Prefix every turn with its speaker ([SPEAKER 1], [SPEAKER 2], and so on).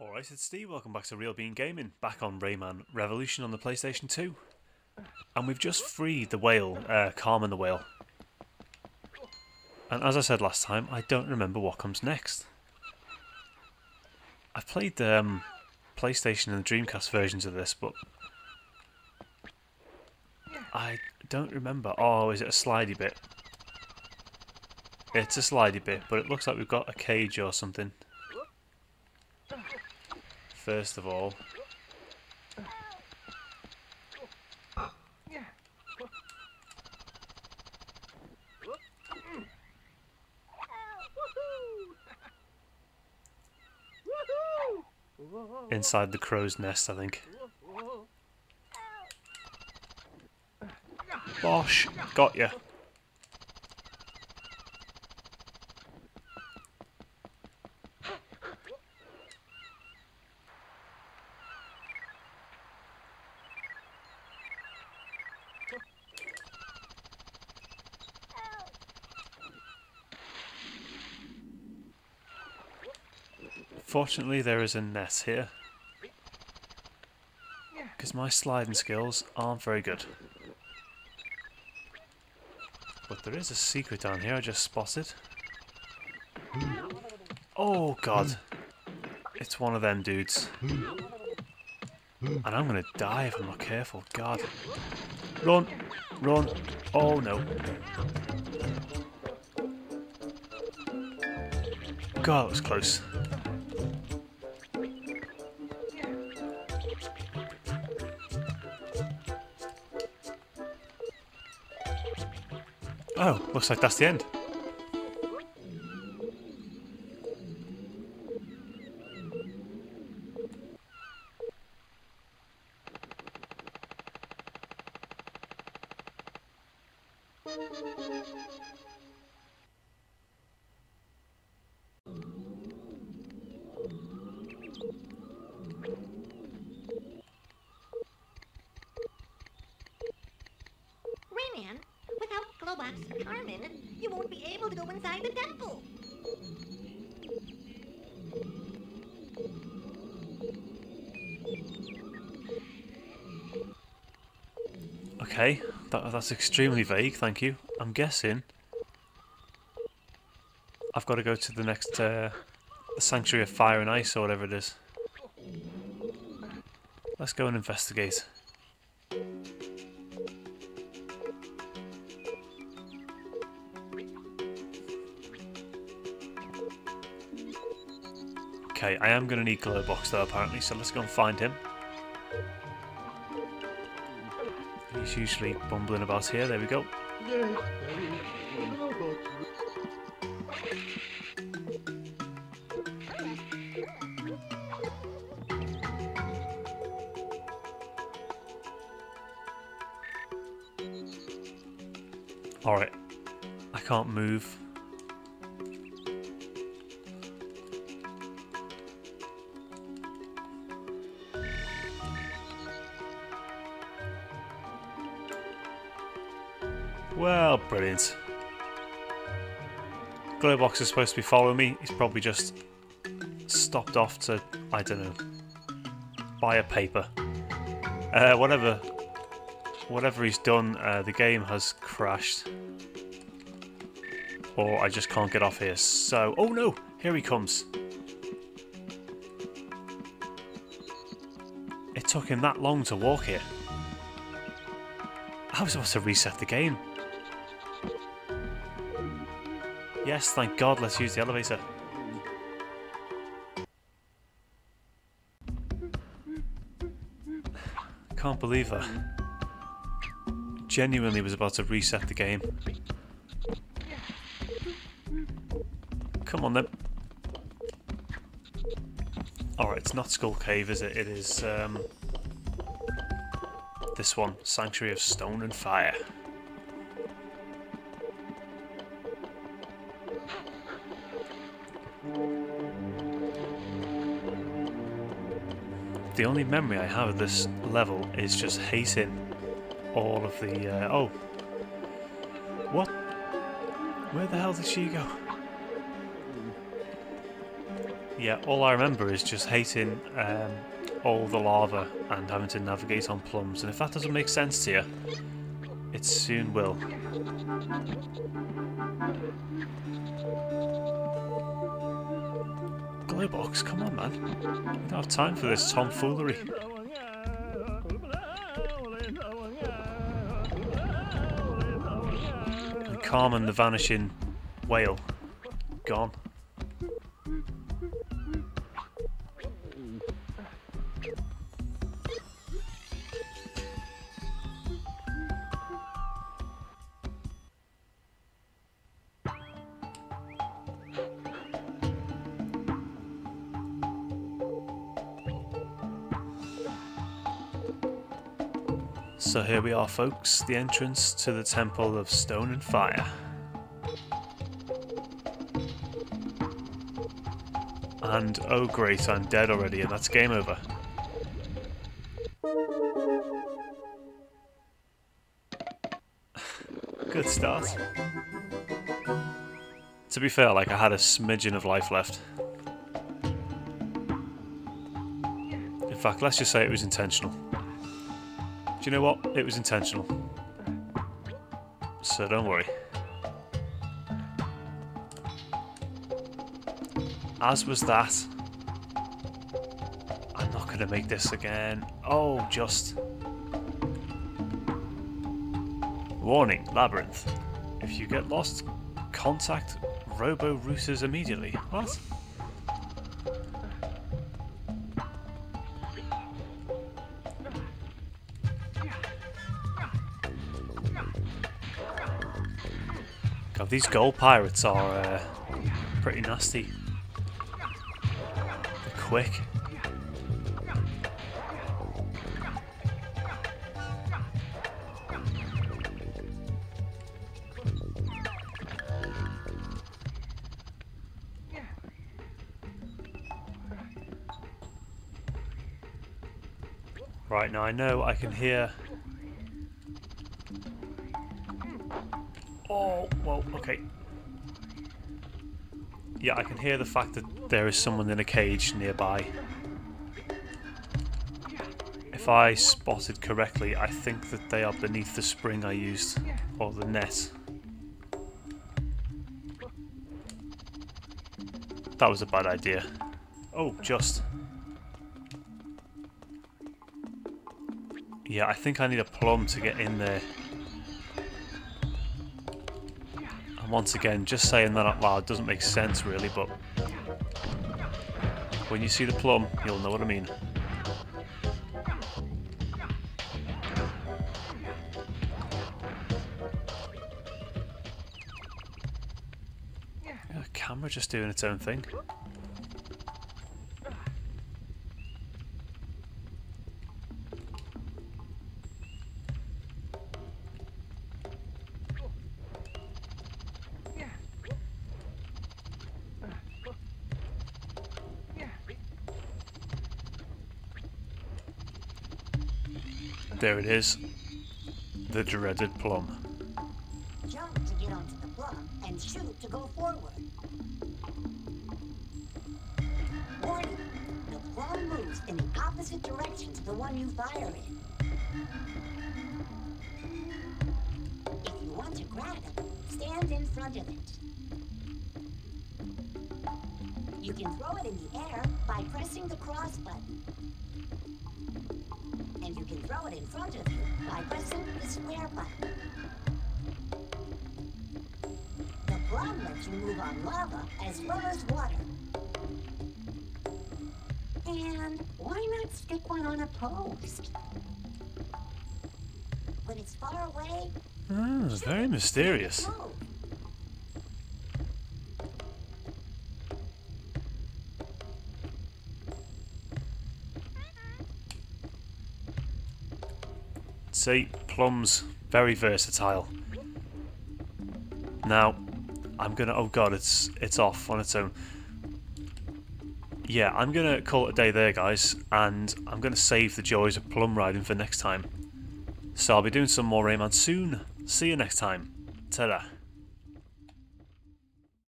[SPEAKER 1] Alright, it's Steve. Welcome back to Real Bean Gaming, back on Rayman Revolution on the PlayStation 2. And we've just freed the whale, uh, Carmen the whale. And as I said last time, I don't remember what comes next. I've played the um, PlayStation and the Dreamcast versions of this, but I don't remember. Oh, is it a slidey bit? It's a slidey bit, but it looks like we've got a cage or something. First of all. Inside the crow's nest, I think. Bosh! Got ya. Fortunately, there is a net here. Because my sliding skills aren't very good. But there is a secret down here I just spotted. Oh god. It's one of them dudes. And I'm gonna die if I'm not careful. God. Run! Run! Oh no. God, that was close. Oh, looks like that's the end.
[SPEAKER 2] Inside the temple.
[SPEAKER 1] Okay, that, that's extremely vague, thank you. I'm guessing I've got to go to the next uh, Sanctuary of Fire and Ice or whatever it is. Let's go and investigate. Okay, I am going to need Globox though apparently, so let's go and find him. He's usually bumbling about here, there we go. Alright, I can't move. Well, brilliant. Globox is supposed to be following me. He's probably just stopped off to, I don't know, buy a paper. Uh, whatever, whatever he's done, uh, the game has crashed. Or I just can't get off here. So, oh no, here he comes. It took him that long to walk here. I was supposed to reset the game. Yes, thank God, let's use the elevator. Can't believe that. Genuinely was about to reset the game. Come on then. Alright, it's not Skull Cave, is it? It is, um... This one, Sanctuary of Stone and Fire. The only memory I have of this level is just hating all of the... Uh, oh! What? Where the hell did she go? Yeah, all I remember is just hating um, all the lava and having to navigate on plums, and if that doesn't make sense to you, it soon will. Globox, come on man. We don't have time for this tomfoolery. And Carmen the Vanishing Whale. Gone. So here we are folks, the entrance to the Temple of Stone and Fire. And oh great, I'm dead already and that's game over. Good start. To be fair, like I had a smidgen of life left. In fact, let's just say it was intentional. Do you know what? It was intentional. So don't worry. As was that. I'm not going to make this again. Oh, just. Warning, Labyrinth. If you get lost, contact Robo Roosters immediately. What? God, these gold pirates are uh, pretty nasty. They're quick. Right, now I know I can hear... okay. Yeah, I can hear the fact that there is someone in a cage nearby. If I spotted correctly, I think that they are beneath the spring I used, or the net. That was a bad idea. Oh, just. Yeah, I think I need a plum to get in there. Once again, just saying that out loud doesn't make sense really, but when you see the plum, you'll know what I mean. Camera just doing its own thing. There it is. The dreaded plum.
[SPEAKER 2] Jump to get onto the plum and shoot to go forward. Warning, the plum moves in the opposite direction to the one you fire in. If you want to grab it, stand in front of it. You can throw it in the air by pressing the cross button. And you can throw it in front of you by pressing the square button. The plum lets you move on lava as well as water. And why not stick one on a post? When it's far away,
[SPEAKER 1] Ah,
[SPEAKER 2] shoot
[SPEAKER 1] very mysterious. See, plums, very versatile. Now, I'm gonna. Oh god, it's it's off on its own. Yeah, I'm gonna call it a day there, guys, and I'm gonna save the joys of plum riding for next time. So I'll be doing some more Rayman soon. See you next time. Ta-da.